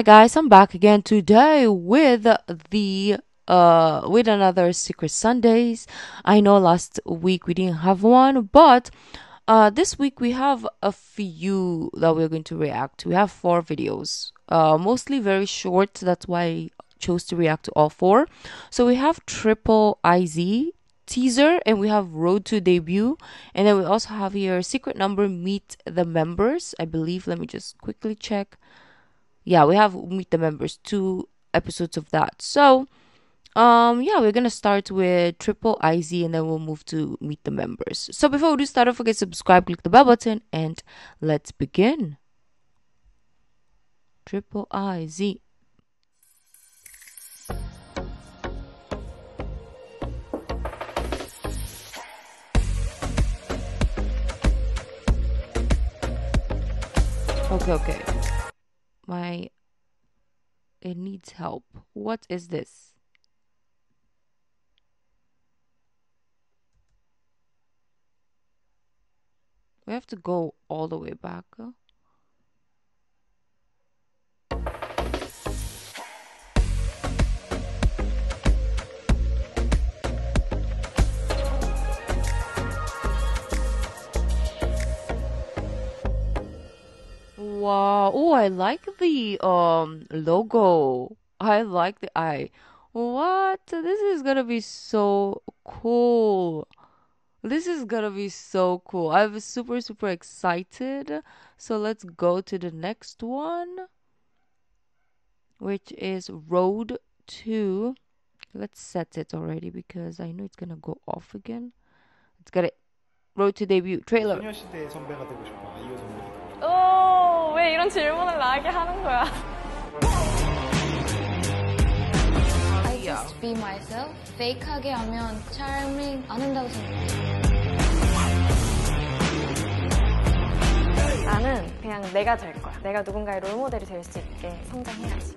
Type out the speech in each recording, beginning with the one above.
Hi guys, I'm back again today with the uh with another Secret Sundays. I know last week we didn't have one, but uh this week we have a few that we're going to react. We have four videos. Uh mostly very short, that's why I chose to react to all four. So we have Triple IZ teaser and we have Road to Debut and then we also have here Secret Number Meet the Members. I believe let me just quickly check yeah, we have Meet the Members, two episodes of that. So, um, yeah, we're gonna start with Triple IZ and then we'll move to Meet the Members. So before we do start, don't forget to subscribe, click the bell button, and let's begin. Triple IZ. Okay, okay my it needs help. What is this? We have to go all the way back. Huh? I like the um logo. I like the eye. What? This is gonna be so cool. This is gonna be so cool. I'm super, super excited. So let's go to the next one, which is Road 2. Let's set it already because I know it's gonna go off again. It's got it. Road to debut trailer. 왜 이런 질문을 나에게 하는 거야? I just be myself. 페이크하게 하면 charming 안 한다고 생각해. 나는 그냥 내가 될 거야. 내가 누군가의 롤모델이 될 수 있게 성장해야지.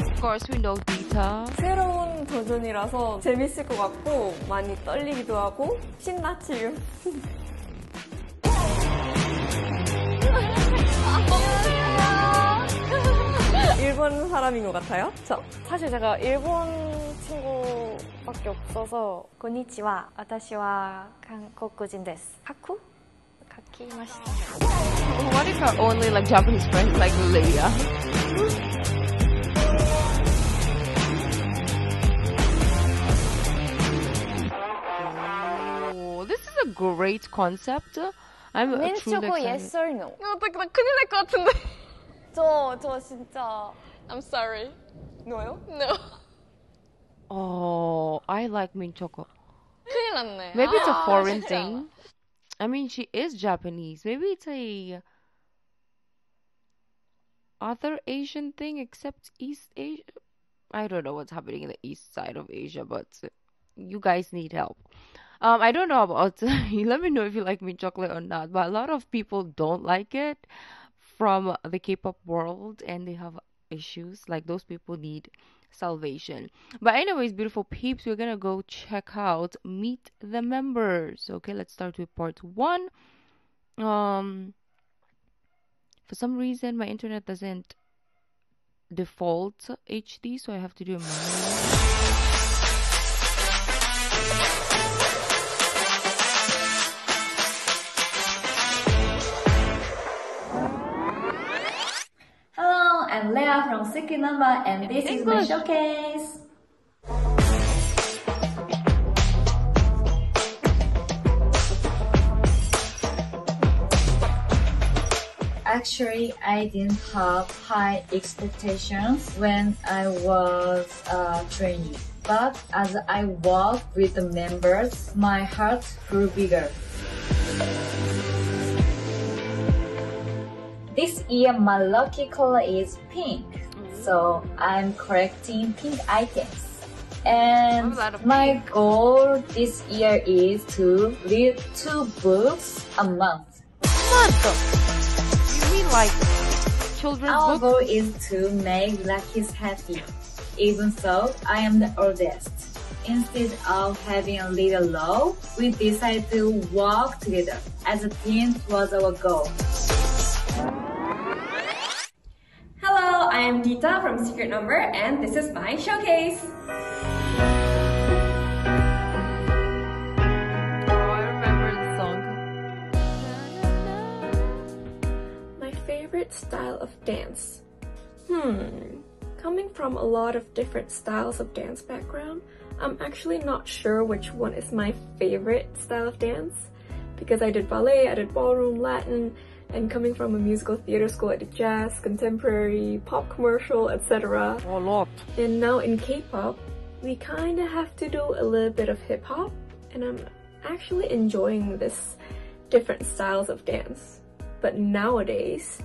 Of course, we know Dita. 새로운 도전이라서 재밌을 것 같고 많이 떨리기도 하고 신나 지금. 일본 사람인 것 같아요? 저? 사실 제가 일본 친구밖에 없어서 고니치와, 아타시와 한국인 데스. 하쿠? 가키마시타. What if our only like Japanese friends like Leia? Oh, this is a great concept. I'm a true 민초코 like, yes or no? 어떡해, 나 큰일 날 것 같은데. 저, 저 진짜. I'm sorry. 너요? No. Oh, I like Minchoko. 큰일 났네. Maybe it's a 아, foreign 진짜. thing. I mean, she is Japanese. Maybe it's a other Asian thing except East Asia. I don't know what's happening in the east side of Asia, but you guys need help. Um, I don't know about let me know if you like mint chocolate or not, but a lot of people don't like it from the K-pop world and they have issues. Like those people need salvation. But anyways, beautiful peeps, we're gonna go check out Meet the Members. Okay, let's start with part one. Um for some reason my internet doesn't default HD, so I have to do a manual. Number and this is my showcase. Actually, I didn't have high expectations when I was uh, a trainee. But as I worked with the members, my heart grew bigger. This year my lucky color is pink. So I'm collecting pink items. And I'm out of my goal this year is to read two books a month. Month? You mean like children's Our books? goal is to make Lucky's happy. Even so, I am the oldest. Instead of having a little love, we decided to walk together as a team was our goal. Dita from Secret Number and this is my showcase. Oh, I remember the song. My favorite style of dance. Hmm. Coming from a lot of different styles of dance background, I'm actually not sure which one is my favorite style of dance because I did ballet, I did ballroom, Latin, and coming from a musical theater school, I did jazz, contemporary, pop commercial, etc. A lot. And now in K-pop, we kind of have to do a little bit of hip-hop, and I'm actually enjoying this different styles of dance. But nowadays,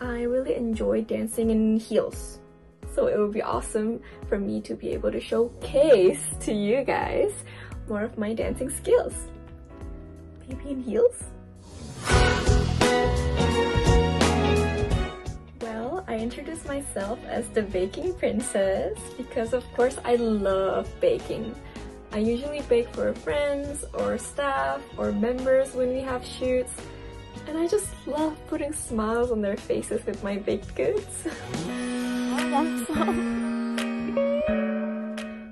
I really enjoy dancing in heels. So it would be awesome for me to be able to showcase to you guys more of my dancing skills. Maybe in heels? Well, I introduced myself as the baking princess because of course I love baking. I usually bake for friends or staff or members when we have shoots and I just love putting smiles on their faces with my baked goods.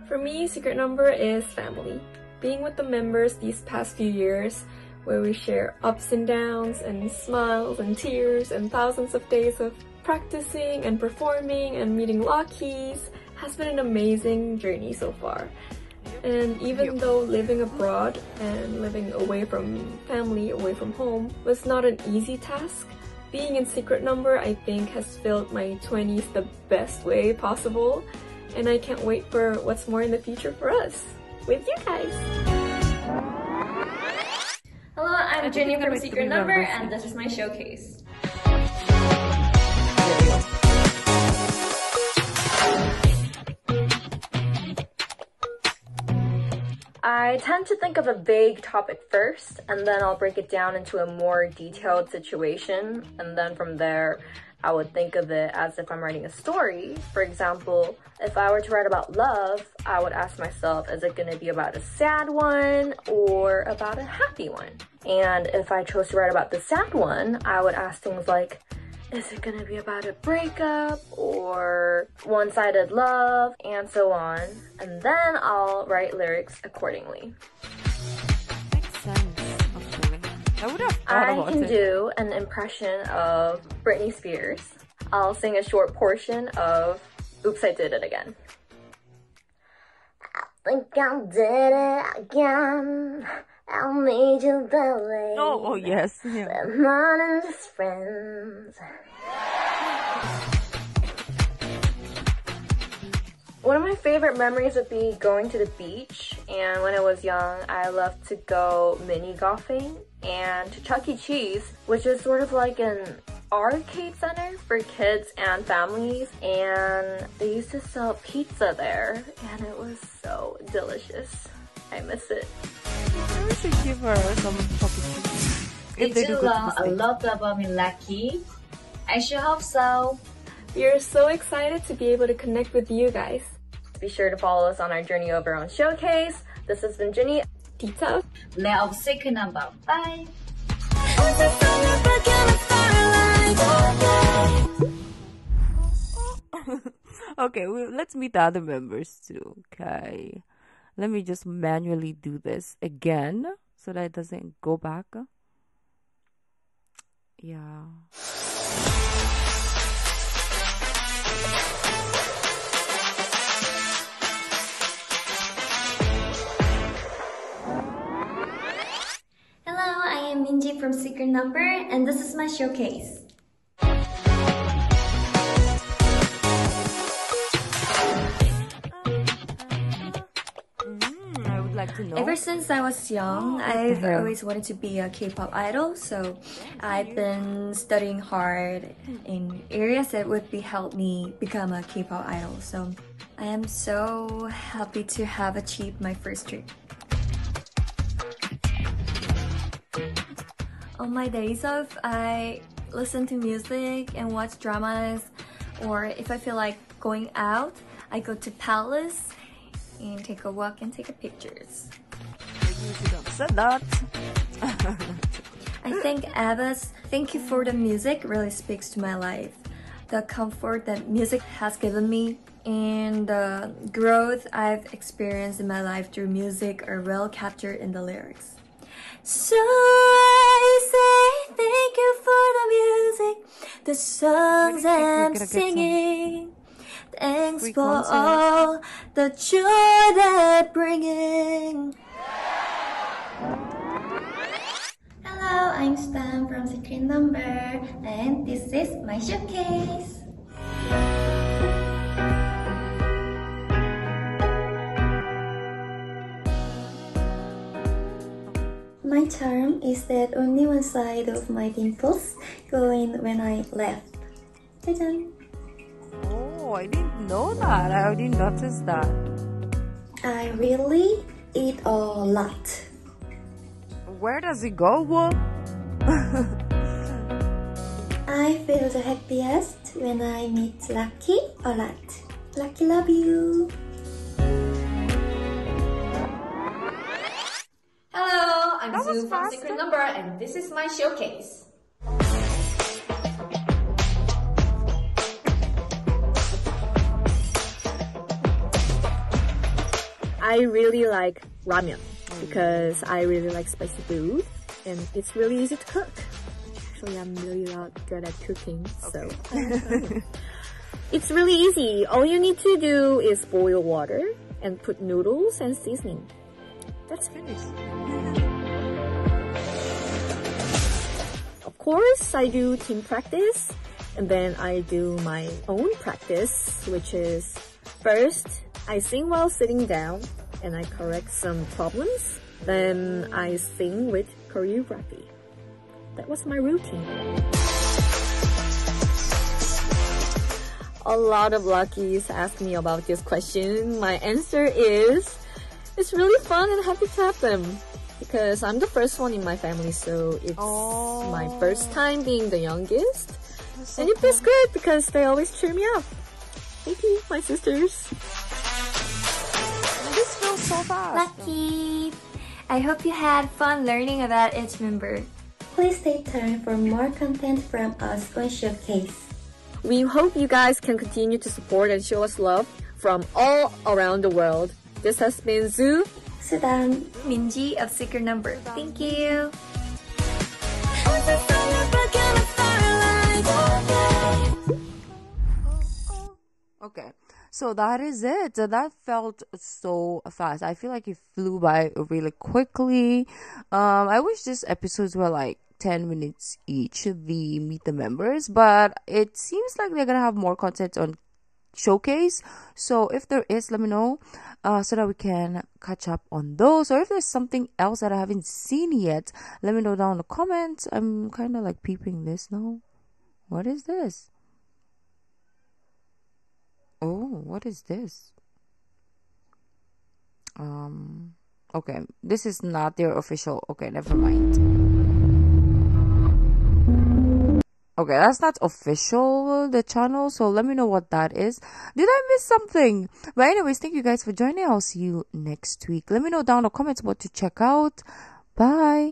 For me, Secret Number is family. Being with the members these past few years, where we share ups and downs and smiles and tears and thousands of days of practicing and performing and meeting luckies, has been an amazing journey so far. And even though living abroad and living away from family, away from home, was not an easy task, being in Secret Number I think has filled my 20s the best way possible. And I can't wait for what's more in the future for us with you guys. Hello, I'm Jinny from Secret Number and this is my showcase. I tend to think of a vague topic first, and then I'll break it down into a more detailed situation, and then from there, I would think of it as if I'm writing a story. For example, if I were to write about love, I would ask myself, is it going to be about a sad one or about a happy one? And if I chose to write about the sad one, I would ask things like, is it gonna be about a breakup or one sided love and so on? And then I'll write lyrics accordingly. Makes sense. I would have I about can it. do an impression of Britney Spears. I'll sing a short portion of Oops, I Did It Again. I think I did it again. I'll need you, baby. Oh, oh yes. Yeah. We're more than just friends. One of my favorite memories would be going to the beach, and when I was young, I loved to go mini golfing and to Chuck E. Cheese, which is sort of like an arcade center for kids and families, and they used to sell pizza there, and it was so delicious. I miss it. We should give her some chocolate cheese. If Did they you do learn a States. lot about me, Lucky? I sure hope so. We are so excited to be able to connect with you guys. Be sure to follow us on our journey over on showcase. This has been Jinny. Dita, Léa of secret number. Bye. okay, well, let's meet the other members too. Okay. Let me just manually do this again so that it doesn't go back. Yeah. Hello, I am Minji from Secret Number, and this is my showcase. I would like to know. Ever since I was young, I've always wanted to be a K-pop idol, so I've been studying hard in areas that would be help me become a K-pop idol. So I am so happy to have achieved my first dream. On my days off, I listen to music and watch dramas, or if I feel like going out, I go to Palace and take a walk and take a pictures. Said that. I think ABBA's Thank You for the Music really speaks to my life. the comfort that music has given me and the growth I've experienced in my life through music are well captured in the lyrics. So I say thank you for the music, the songs I'm singing. Thanks Free for concert. all the joy they're bringing. Hello, I'm Soodam from Secret Number, and this is my showcase. My charm is that only one side of my dimples go in when I laugh. 짜 잔! Oh, I didn't know that. I didn't notice that. I really eat a lot. Where does it go? Whoa? I feel the happiest when I meet Lucky a lot. Lucky love you. Hello, I'm That Zuu from. Secret Number, and this is my showcase. I really like ramen because I really like spicy food and it's really easy to cook. Actually, I'm really not good at cooking, so it's really easy. All you need to do is boil water and put noodles and seasoning. That's finished. Of course, I do team practice and then I do my own practice, which is first I sing while sitting down and I correct some problems. Then I sing with choreography. That was my routine. A lot of luckies ask me about this question. My answer is it's really fun and happy to have them because I'm the first one in my family, so it's my first time being the youngest. and it feels good because they always cheer me up. Thank you, my sisters. This so fast. Lucky! I hope you had fun learning about each member. Please stay tuned for more content from us on Showcase. We hope you guys can continue to support and show us love from all around the world. This has been Zuu. Soodam. Minji of Secret Number. Thank you. Okay, so that is it. That felt so fast. I feel like it flew by really quickly. Um, I wish these episodes were like 10 minutes each, the meet the members, but it seems like they're gonna have more content on showcase. So if there is, let me know, uh, so that we can catch up on those. Or if there's something else that I haven't seen yet, let me know down in the comments. I'm kind of like peeping this now. What is this? Oh, what is this? Um, okay, this is not their official. Okay, never mind. Okay, that's not official, the channel, so let me know what that is. Did I miss something? But anyways, thank you guys for joining. I'll see you next week. Let me know down in the comments what to check out. Bye.